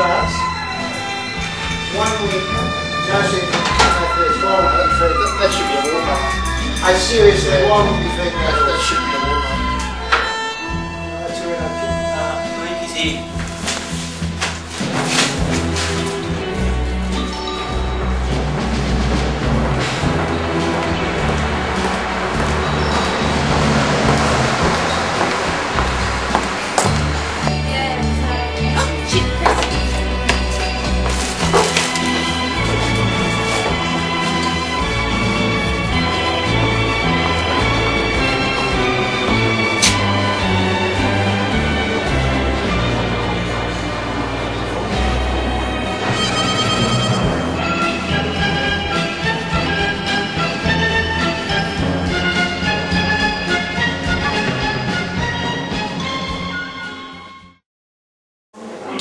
starts, one no second, no first. Why would he defeat That, that should be a warm up. I seriously, why would he defeat That, that? should be a warm up. That's where we go Jim. Uh, Mike is here.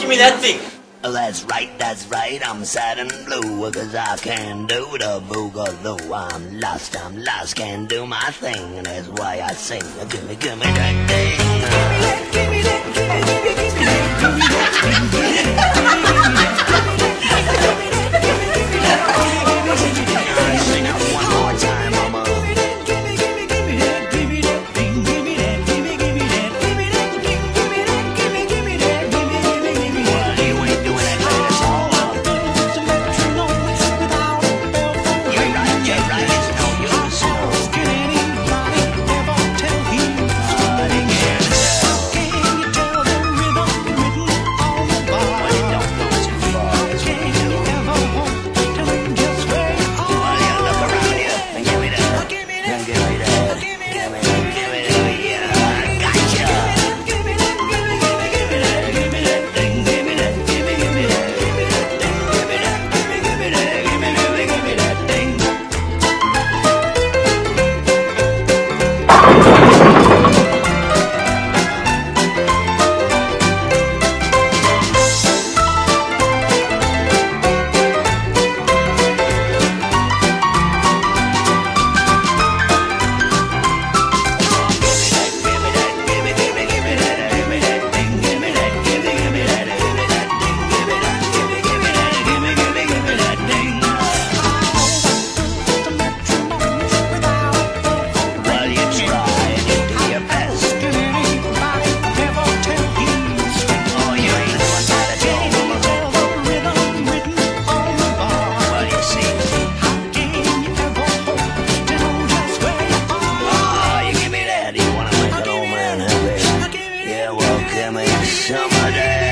Me that thing. Oh, that's right, that's right, I'm sad and blue, cause I can't do the boogaloo. I'm lost, I'm lost, can't do my thing, and that's why I sing. Gimme, gimme that chama de